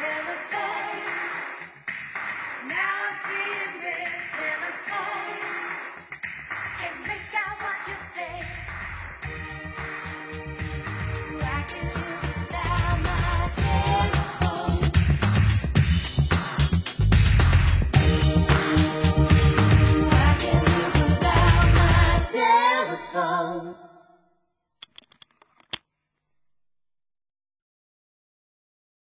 never go.